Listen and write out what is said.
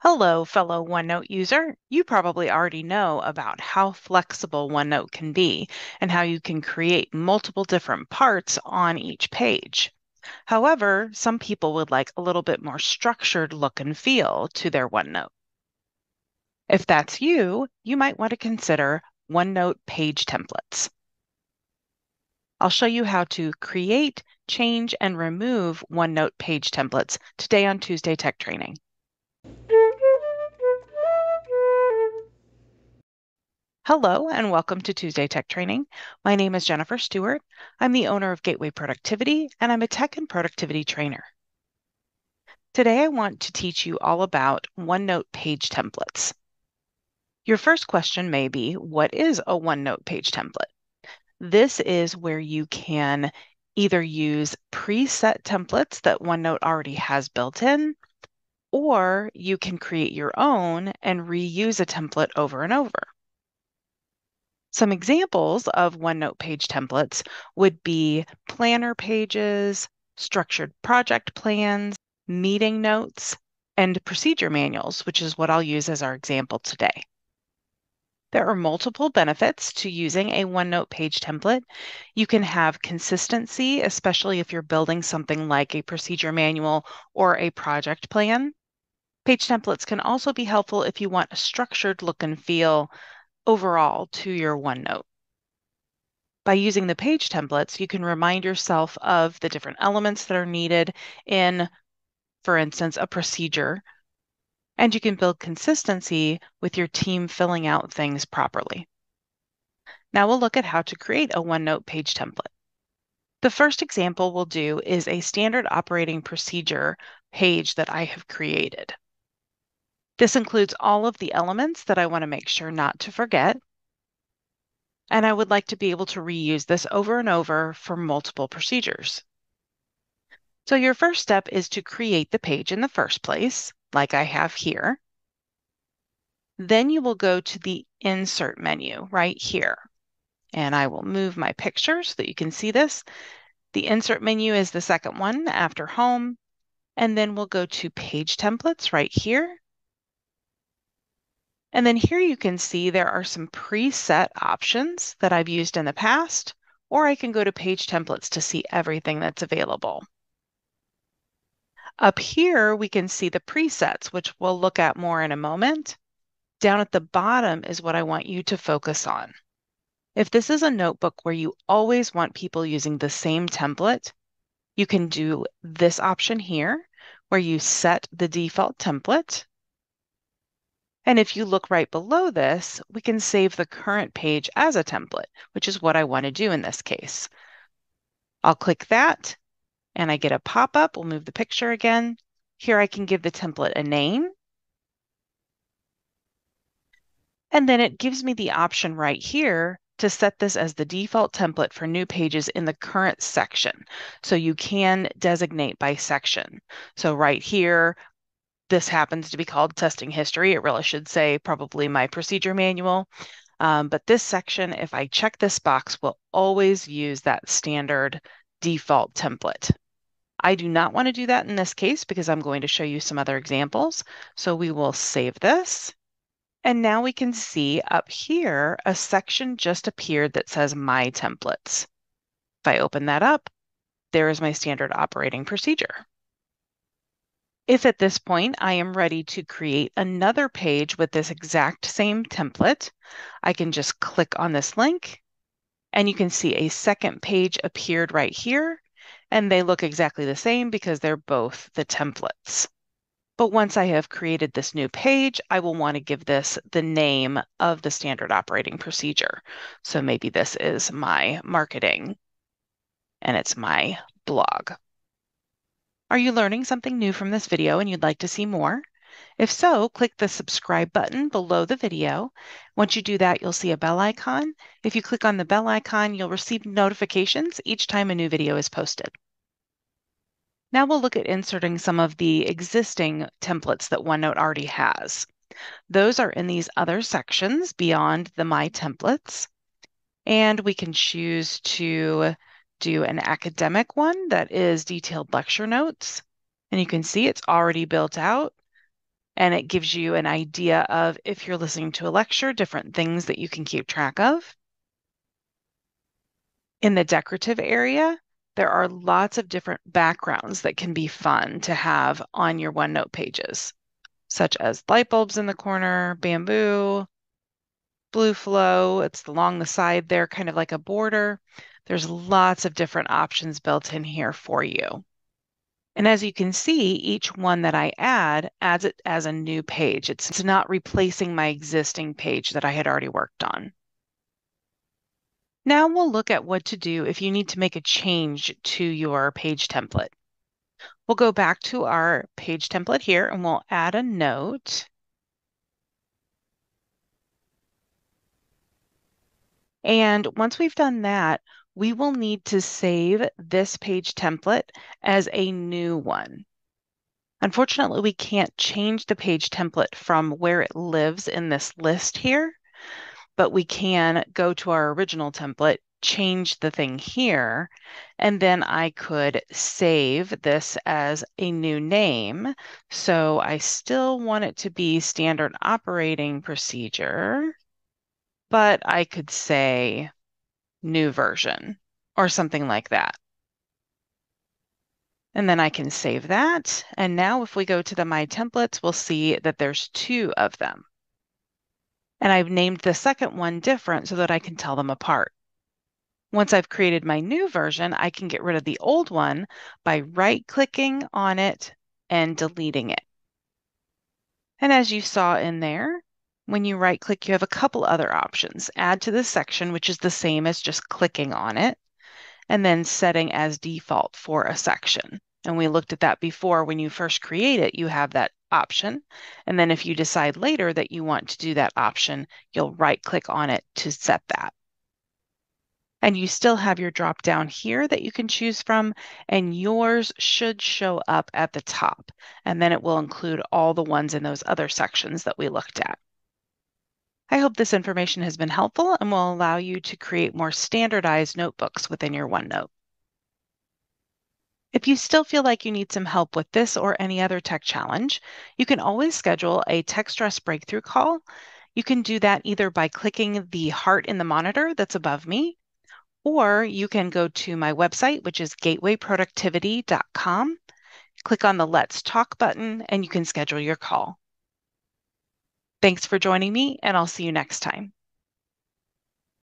Hello, fellow OneNote user. You probably already know about how flexible OneNote can be and how you can create multiple different parts on each page. However, some people would like a little bit more structured look and feel to their OneNote. If that's you, you might want to consider OneNote page templates. I'll show you how to create, change, and remove OneNote page templates today on Tuesday Tech Training. Hello and welcome to Tuesday Tech Training. My name is Jennifer Stewart. I'm the owner of Gateway Productivity and I'm a tech and productivity trainer. Today I want to teach you all about OneNote page templates. Your first question may be, what is a OneNote page template? This is where you can either use preset templates that OneNote already has built in, or you can create your own and reuse a template over and over. Some examples of OneNote page templates would be planner pages, structured project plans, meeting notes, and procedure manuals, which is what I'll use as our example today. There are multiple benefits to using a OneNote page template. You can have consistency, especially if you're building something like a procedure manual or a project plan. Page templates can also be helpful if you want a structured look and feel overall to your OneNote. By using the page templates, you can remind yourself of the different elements that are needed in, for instance, a procedure, and you can build consistency with your team filling out things properly. Now we'll look at how to create a OneNote page template. The first example we'll do is a standard operating procedure page that I have created. This includes all of the elements that I want to make sure not to forget. And I would like to be able to reuse this over and over for multiple procedures. So your first step is to create the page in the first place, like I have here. Then you will go to the Insert menu right here. And I will move my picture so that you can see this. The Insert menu is the second one after Home. And then we'll go to Page Templates right here. And then here you can see there are some preset options that I've used in the past, or I can go to page templates to see everything that's available. Up here, we can see the presets, which we'll look at more in a moment. Down at the bottom is what I want you to focus on. If this is a notebook where you always want people using the same template, you can do this option here, where you set the default template. And if you look right below this, we can save the current page as a template, which is what I want to do in this case. I'll click that and I get a pop-up. We'll move the picture again. Here I can give the template a name. And then it gives me the option right here to set this as the default template for new pages in the current section. So you can designate by section. So right here, this happens to be called testing history. It really should say probably my procedure manual. Um, but this section, if I check this box, will always use that standard default template. I do not want to do that in this case because I'm going to show you some other examples. So we will save this. And now we can see up here, a section just appeared that says My Templates. If I open that up, there is my standard operating procedure. If at this point I am ready to create another page with this exact same template, I can just click on this link and you can see a second page appeared right here and they look exactly the same because they're both the templates. But once I have created this new page, I will want to give this the name of the standard operating procedure. So maybe this is my marketing and it's my blog. Are you learning something new from this video and you'd like to see more? If so, click the subscribe button below the video. Once you do that, you'll see a bell icon. If you click on the bell icon, you'll receive notifications each time a new video is posted. Now we'll look at inserting some of the existing templates that OneNote already has. Those are in these other sections beyond the My Templates. And we can choose to do an academic one that is detailed lecture notes. And you can see it's already built out. and it gives you an idea of if you're listening to a lecture, different things that you can keep track of. In the decorative area, there are lots of different backgrounds that can be fun to have on your OneNote pages, such as light bulbs in the corner, bamboo, blue flow, it's along the side there, kind of like a border. There's lots of different options built in here for you. And as you can see, each one that I add adds it as a new page. It's not replacing my existing page that I had already worked on. Now we'll look at what to do if you need to make a change to your page template. We'll go back to our page template here and we'll add a note. And once we've done that, we will need to save this page template as a new one. Unfortunately, we can't change the page template from where it lives in this list here, but we can go to our original template, change the thing here, and then I could save this as a new name. So I still want it to be standard operating procedure, but I could say new version or something like that. And then I can save that. And now if we go to the My Templates, we'll see that there's two of them. And I've named the second one different so that I can tell them apart. Once I've created my new version, I can get rid of the old one by right-clicking on it and deleting it. And as you saw in there, when you right click, you have a couple other options. Add to this section, which is the same as just clicking on it, and then setting as default for a section. And we looked at that before. When you first create it, you have that option. And then if you decide later that you want to do that option, you'll right click on it to set that. And you still have your drop down here that you can choose from, and yours should show up at the top. And then it will include all the ones in those other sections that we looked at. I hope this information has been helpful and will allow you to create more standardized notebooks within your OneNote. If you still feel like you need some help with this or any other tech challenge, you can always schedule a Tech Stress Breakthrough call. You can do that either by clicking the heart in the monitor that's above me, or you can go to my website, which is gatewayproductivity.com, click on the Let's Talk button, and you can schedule your call. Thanks for joining me, and I'll see you next time.